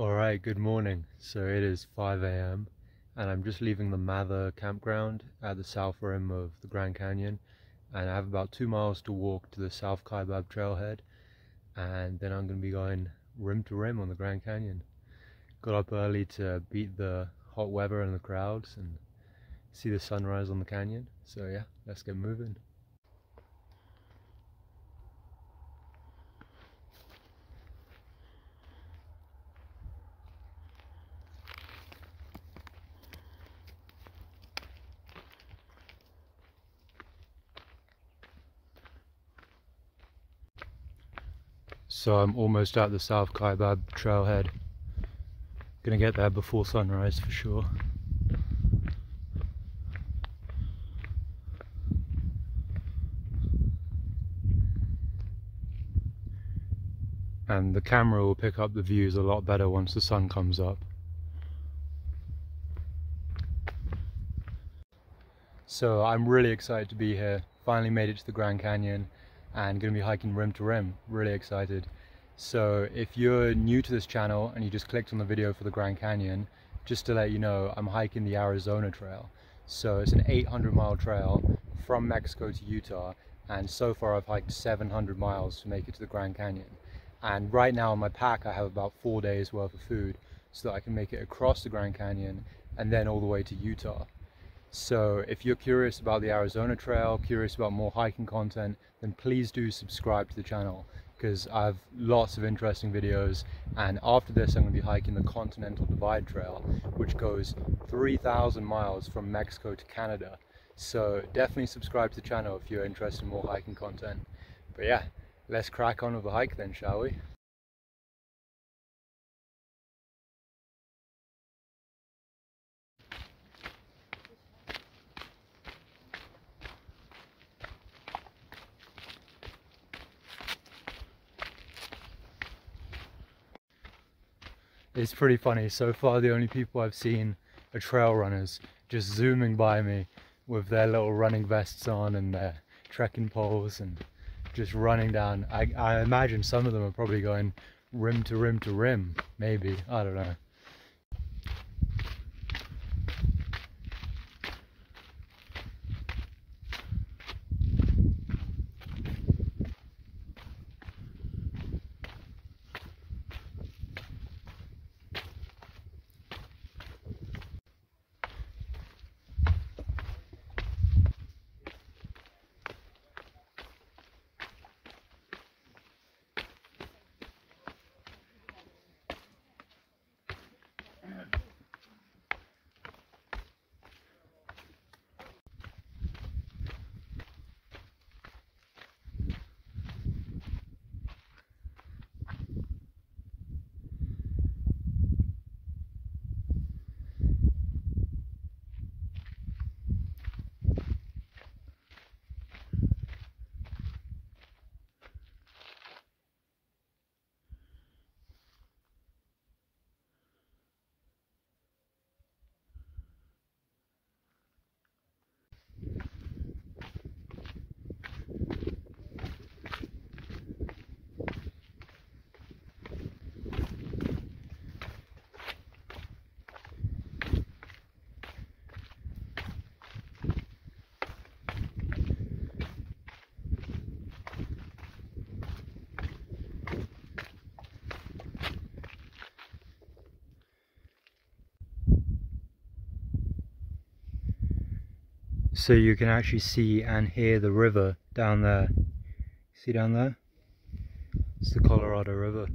Alright, good morning. So it is 5 a.m. and I'm just leaving the Mather campground at the south rim of the Grand Canyon and I have about two miles to walk to the South Kaibab trailhead and then I'm going to be going rim to rim on the Grand Canyon. Got up early to beat the hot weather and the crowds and see the sunrise on the canyon. So yeah, let's get moving. So I'm almost at the South Kaibab trailhead. Gonna get there before sunrise for sure. And the camera will pick up the views a lot better once the sun comes up. So I'm really excited to be here. Finally made it to the Grand Canyon and going to be hiking rim to rim. Really excited. So if you're new to this channel and you just clicked on the video for the Grand Canyon, just to let you know, I'm hiking the Arizona Trail. So it's an 800 mile trail from Mexico to Utah and so far I've hiked 700 miles to make it to the Grand Canyon. And right now in my pack I have about four days worth of food so that I can make it across the Grand Canyon and then all the way to Utah. So if you're curious about the Arizona Trail, curious about more hiking content, then please do subscribe to the channel because I have lots of interesting videos and after this I'm going to be hiking the Continental Divide Trail which goes 3,000 miles from Mexico to Canada. So definitely subscribe to the channel if you're interested in more hiking content. But yeah, let's crack on with the hike then, shall we? It's pretty funny. So far, the only people I've seen are trail runners just zooming by me with their little running vests on and their trekking poles and just running down. I, I imagine some of them are probably going rim to rim to rim, maybe. I don't know. So you can actually see and hear the river down there. See down there? It's the Colorado River.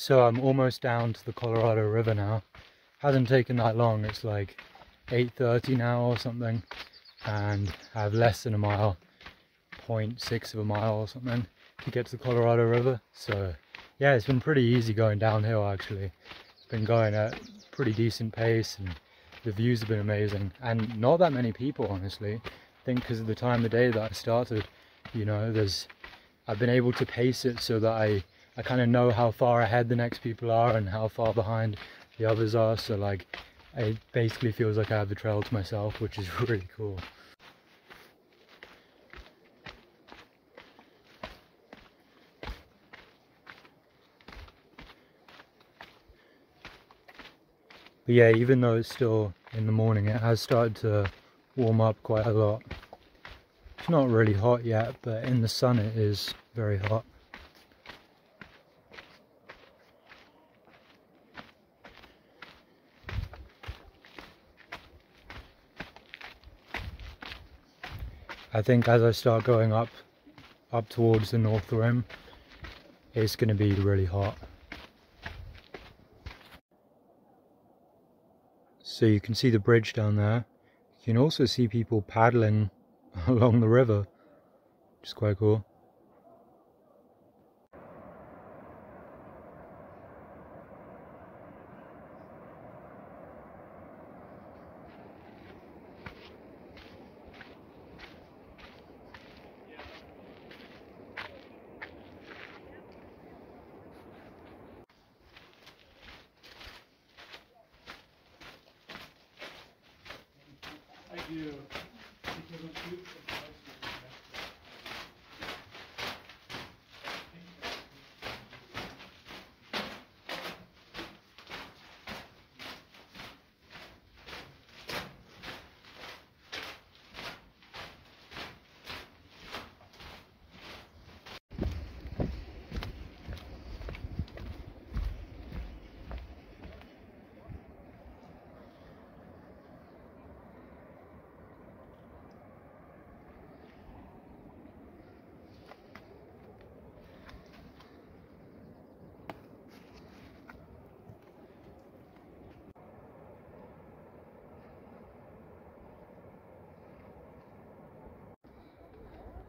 So I'm almost down to the Colorado River now. Hasn't taken that long, it's like 8.30 now or something. And I have less than a mile, 0.6 of a mile or something to get to the Colorado River. So yeah, it's been pretty easy going downhill actually. Been going at pretty decent pace and the views have been amazing. And not that many people honestly. I think because of the time of day that I started, you know, there's I've been able to pace it so that I I kind of know how far ahead the next people are and how far behind the others are. So like, it basically feels like I have the trail to myself, which is really cool. But yeah, even though it's still in the morning, it has started to warm up quite a lot. It's not really hot yet, but in the sun it is very hot. I think as I start going up up towards the North Rim it's going to be really hot. So you can see the bridge down there. You can also see people paddling along the river, which is quite cool.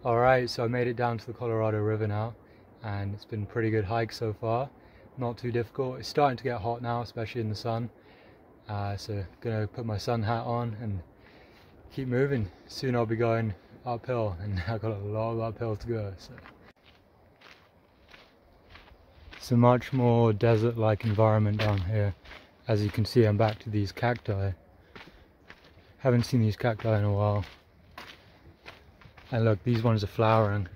Alright, so I made it down to the Colorado River now and it's been a pretty good hike so far. Not too difficult. It's starting to get hot now, especially in the sun. Uh, so gonna put my sun hat on and keep moving. Soon I'll be going uphill and I've got a lot of uphill to go. So. It's a much more desert-like environment down here. As you can see, I'm back to these cacti. Haven't seen these cacti in a while. And look, these ones are flowering.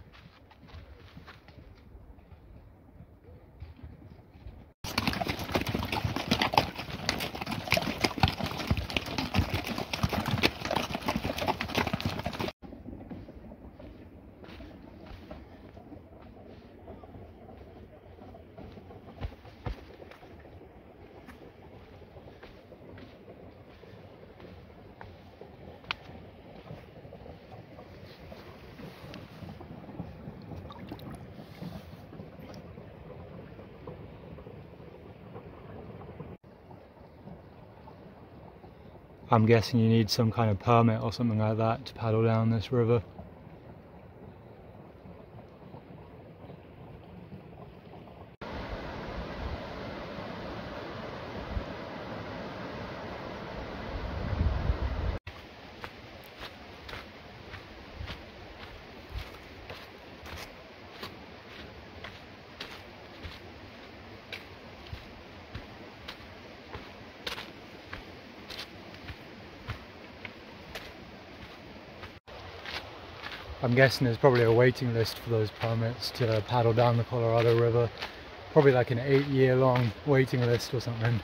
I'm guessing you need some kind of permit or something like that to paddle down this river. I'm guessing there's probably a waiting list for those permits to paddle down the Colorado River. Probably like an eight year long waiting list or something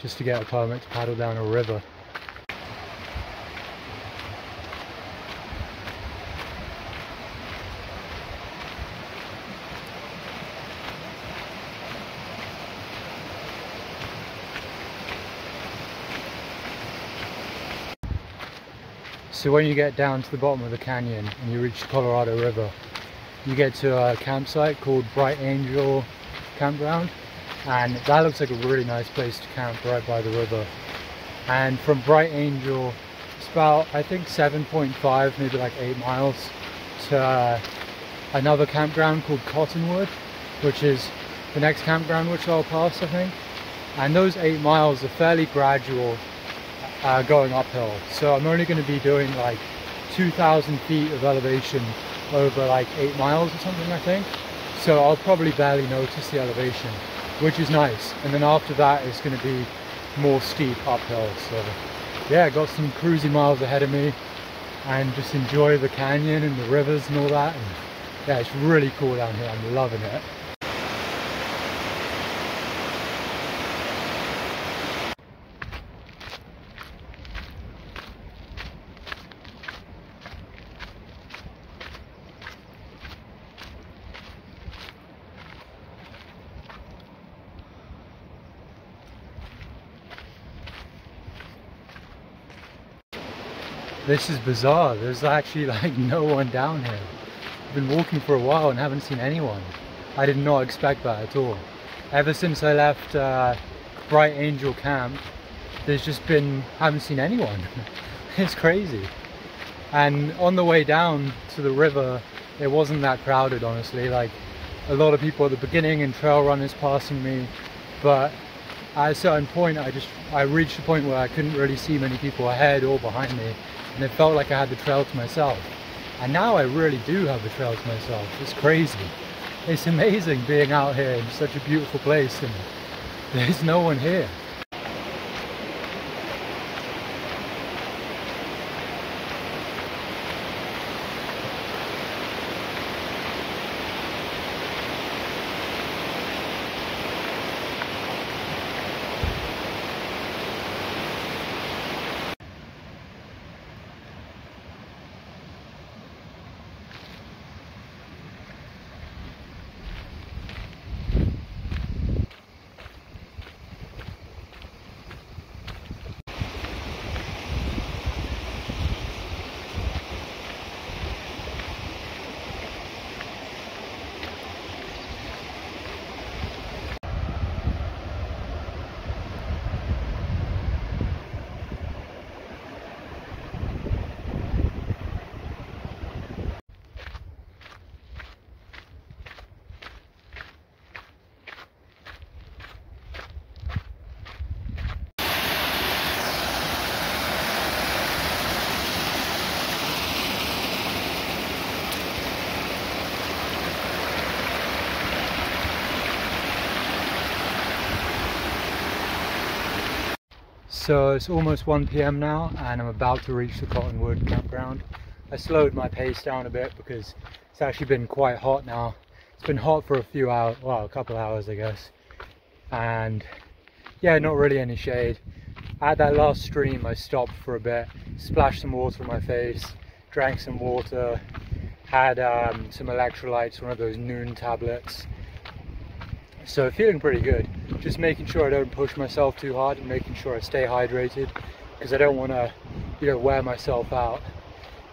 just to get a permit to paddle down a river. So when you get down to the bottom of the canyon and you reach the Colorado River, you get to a campsite called Bright Angel Campground and that looks like a really nice place to camp right by the river. And from Bright Angel, it's about I think 7.5, maybe like 8 miles to uh, another campground called Cottonwood, which is the next campground which I'll pass I think. And those 8 miles are fairly gradual uh, going uphill. So I'm only going to be doing like 2,000 feet of elevation over like 8 miles or something I think. So I'll probably barely notice the elevation, which is nice. And then after that it's going to be more steep uphill. So yeah, I got some cruising miles ahead of me and just enjoy the canyon and the rivers and all that. And yeah, it's really cool down here. I'm loving it. This is bizarre. There's actually like no one down here. I've been walking for a while and haven't seen anyone. I did not expect that at all. Ever since I left uh, Bright Angel Camp, there's just been, haven't seen anyone. it's crazy. And on the way down to the river, it wasn't that crowded honestly. Like a lot of people at the beginning and trail runners passing me, but at a certain point I just, I reached a point where I couldn't really see many people ahead or behind me and it felt like I had the trail to myself. And now I really do have the trail to myself. It's crazy. It's amazing being out here in such a beautiful place and there's no one here. So it's almost 1 p.m. now and I'm about to reach the Cottonwood campground. I slowed my pace down a bit because it's actually been quite hot now. It's been hot for a few hours, well a couple hours I guess. And yeah, not really any shade. At that last stream I stopped for a bit, splashed some water on my face, drank some water, had um, some electrolytes, one of those Nuun tablets. So feeling pretty good. Just making sure I don't push myself too hard and making sure I stay hydrated because I don't want to you know wear myself out.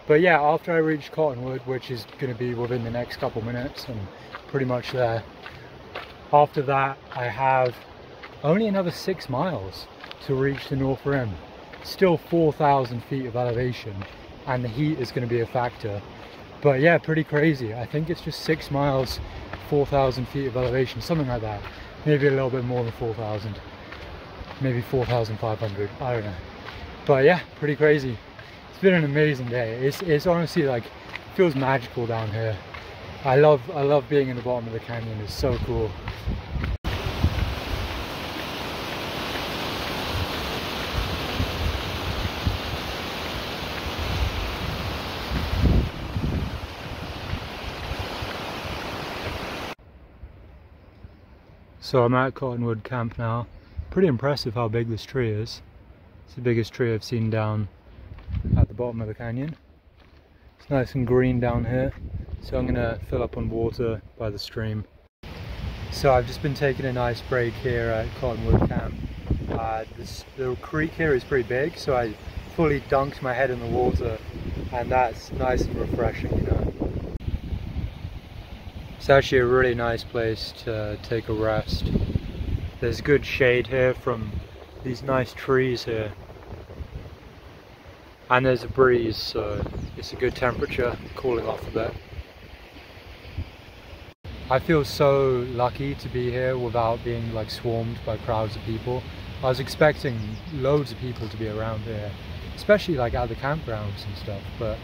But yeah after I reach Cottonwood which is going to be within the next couple minutes I'm pretty much there. After that I have only another six miles to reach the North Rim still 4,000 feet of elevation and the heat is going to be a factor. But yeah pretty crazy. I think it's just six miles 4,000 feet of elevation something like that. Maybe a little bit more than 4,000 maybe 4,500 I don't know. But yeah pretty crazy. It's been an amazing day. It's, it's honestly like feels magical down here. I love I love being in the bottom of the canyon. It's so cool So I'm at Cottonwood Camp now. Pretty impressive how big this tree is. It's the biggest tree I've seen down at the bottom of the canyon. It's nice and green down here. So I'm gonna fill up on water by the stream. So I've just been taking a nice break here at Cottonwood Camp. Uh, this, the creek here is pretty big, so I fully dunked my head in the water and that's nice and refreshing, you know. It's actually a really nice place to take a rest. there's good shade here from these nice trees here. And there's a breeze so it's a good temperature cooling off a bit. I feel so lucky to be here without being like swarmed by crowds of people. I was expecting loads of people to be around here especially like at the campgrounds and stuff but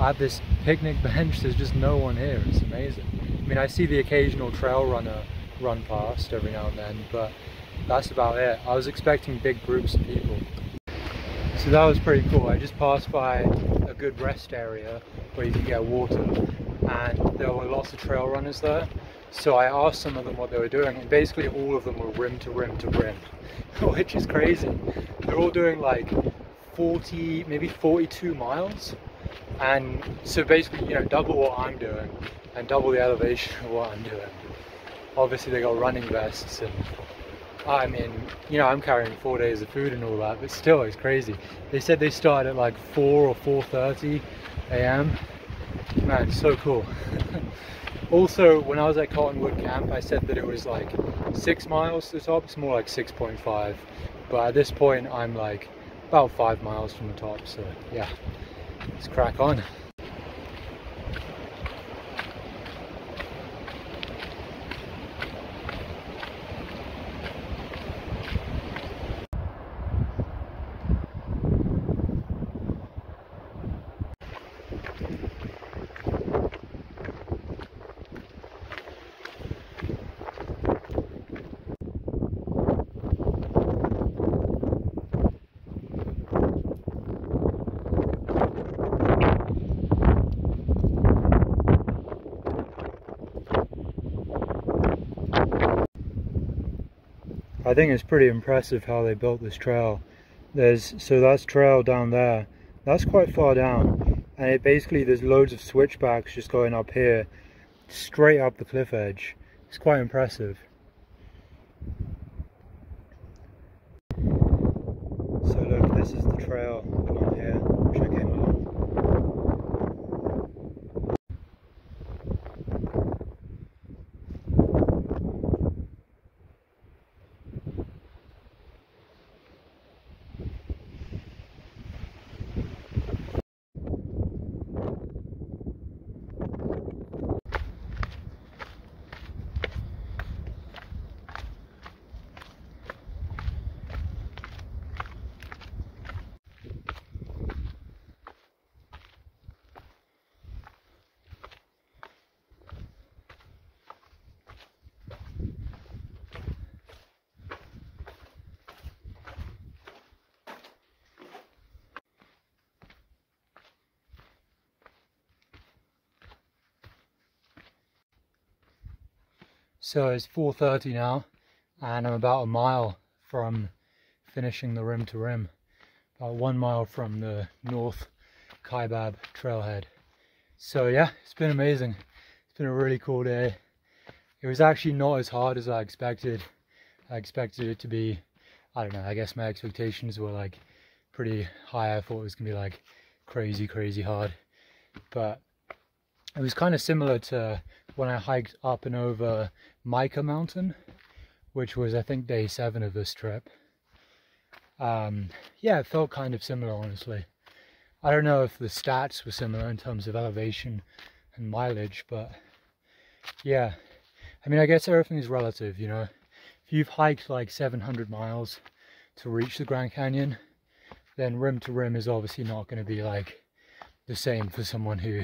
at this picnic bench there's just no one here. It's amazing I mean I see the occasional trail runner run past every now and then but that's about it I was expecting big groups of people so that was pretty cool. I just passed by a good rest area where you can get water and there were lots of trail runners there. So I asked some of them what they were doing and basically all of them were rim to rim to rim, which is crazy. They're all doing like 40, maybe 42 miles. And so basically, you know, double what I'm doing and double the elevation of what I'm doing. Obviously they got running vests and I mean, you know, I'm carrying four days of food and all that, but still, it's crazy. They said they started at like 4 or 4.30 a.m. Man, so cool. also, when I was at Cottonwood Camp, I said that it was like 6 miles to the top. It's more like 6.5. But at this point, I'm like about 5 miles from the top, so yeah, let's crack on. I think it's pretty impressive how they built this trail. There's so that's trail down there. That's quite far down, and it basically there's loads of switchbacks just going up here, straight up the cliff edge. It's quite impressive. So look, this is the trail along here, which I came along. So it's 4.30 now and I'm about a mile from finishing the rim to rim. About one mile from the North Kaibab trailhead. So yeah, it's been amazing. It's been a really cool day. It was actually not as hard as I expected. I expected it to be, I don't know, I guess my expectations were like pretty high. I thought it was gonna be like crazy, crazy hard. But it was kind of similar to when I hiked up and over Mica Mountain, which was I think day seven of this trip. Um, yeah, it felt kind of similar, honestly. I don't know if the stats were similar in terms of elevation and mileage, but yeah. I mean, I guess everything is relative, you know. If you've hiked like 700 miles to reach the Grand Canyon, then rim to rim is obviously not going to be like the same for someone who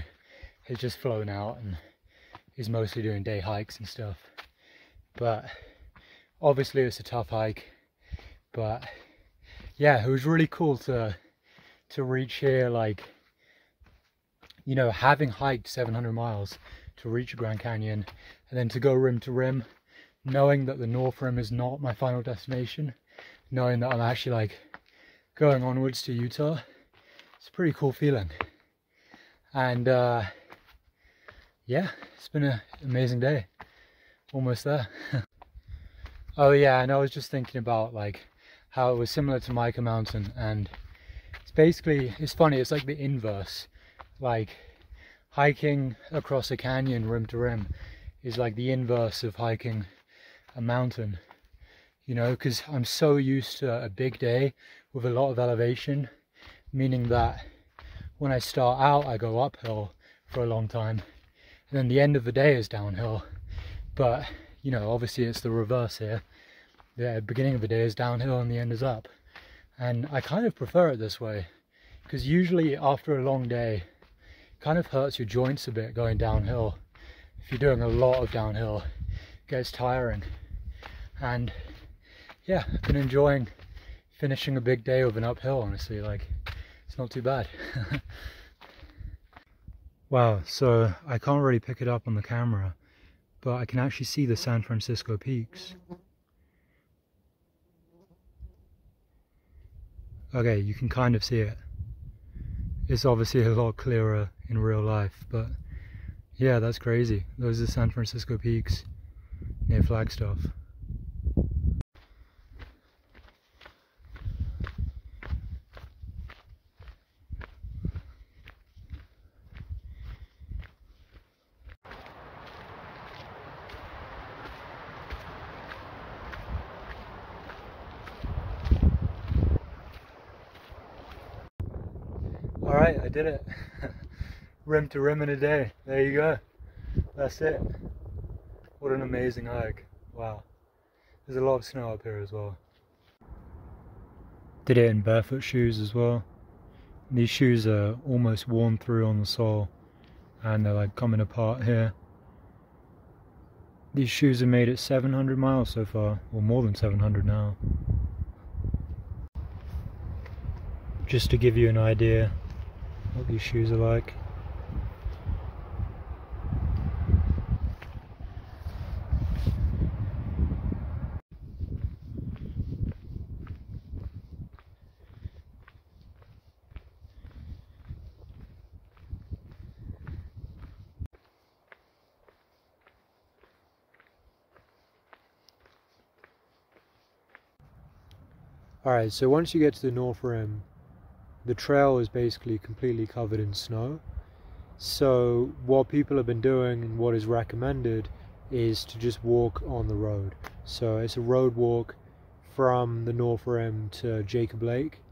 has just flown out and is mostly doing day hikes and stuff. But obviously it's a tough hike. But yeah, it was really cool to to reach here like you know, having hiked 700 miles to reach Grand Canyon and then to go rim to rim, knowing that the North Rim is not my final destination, knowing that I'm actually like going onwards to Utah, it's a pretty cool feeling. And uh, yeah, it's been an amazing day. Almost there. oh yeah, and I was just thinking about like how it was similar to Mica Mountain and it's basically, it's funny, it's like the inverse. Like hiking across a canyon rim to rim is like the inverse of hiking a mountain. you know, because I'm so used to a big day with a lot of elevation, meaning that when I start out, I go uphill for a long time, and then the end of the day is downhill. But, you know, obviously it's the reverse here. The beginning of the day is downhill and the end is up. And I kind of prefer it this way, because usually after a long day, kind of hurts your joints a bit going downhill. If you're doing a lot of downhill, it gets tiring. And yeah, I've been enjoying finishing a big day with an uphill, honestly. Like, it's not too bad. wow, so I can't really pick it up on the camera, but I can actually see the San Francisco peaks. Okay, you can kind of see it. It's obviously a lot clearer in real life, but yeah, that's crazy. Those are the San Francisco peaks near Flagstaff. All right, I did it. Rim to rim in a day. There you go. That's it. What an amazing hike. Wow. There's a lot of snow up here as well. Did it in barefoot shoes as well. These shoes are almost worn through on the sole and they're like coming apart here. These shoes have made it 700 miles so far, or more than 700 now. Just to give you an idea what these shoes are like. Alright, so once you get to the North Rim, the trail is basically completely covered in snow. So what people have been doing and what is recommended is to just walk on the road. So it's a road walk from the North Rim to Jacob Lake.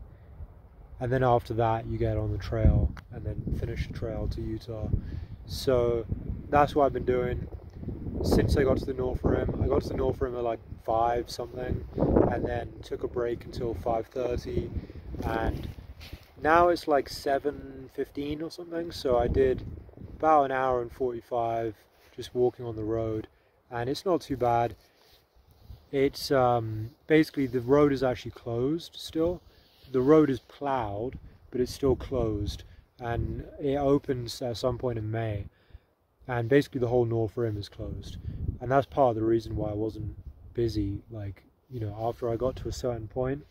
And then after that you get on the trail and then finish the trail to Utah. So that's what I've been doing since I got to the North Rim. I got to the North Rim at like 5 something and then took a break until 5.30 and now it's like 7.15 or something. So I did about an hour and 45 just walking on the road. And it's not too bad. It's um, basically the road is actually closed still. The road is plowed but it's still closed. And it opens at some point in May. And basically the whole north rim is closed. And that's part of the reason why I wasn't busy like you know after I got to a certain point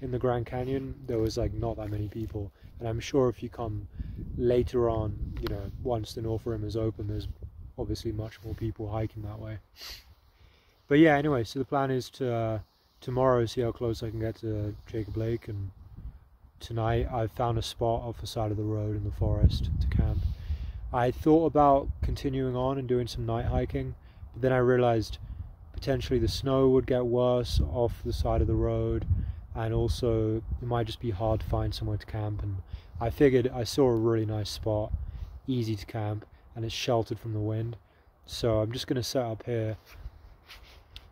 in the Grand Canyon, there was like not that many people. And I'm sure if you come later on, you know, once the North Rim is open, there's obviously much more people hiking that way. But yeah, anyway, so the plan is to uh, tomorrow see how close I can get to Jacob Lake, and tonight I found a spot off the side of the road in the forest to camp. I thought about continuing on and doing some night hiking, but then I realized potentially the snow would get worse off the side of the road and also it might just be hard to find somewhere to camp. And I figured I saw a really nice spot easy to camp and it's sheltered from the wind. So I'm just going to set up here.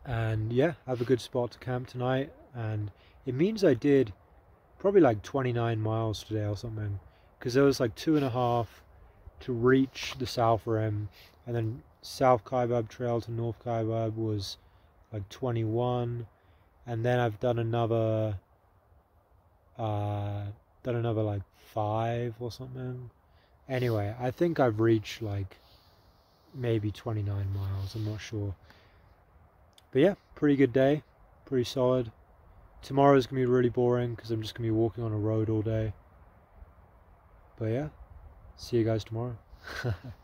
And yeah have a good spot to camp tonight. And it means I did probably like 29 miles today or something because there was like two and a half to reach the south rim and then south kaibab trail to north kaibab was like 21 and then I've done another uh done another like five or something. Anyway I think I've reached like maybe 29 miles. I'm not sure. But yeah pretty good day. Pretty solid. Tomorrow's gonna be really boring because I'm just gonna be walking on a road all day. But yeah see you guys tomorrow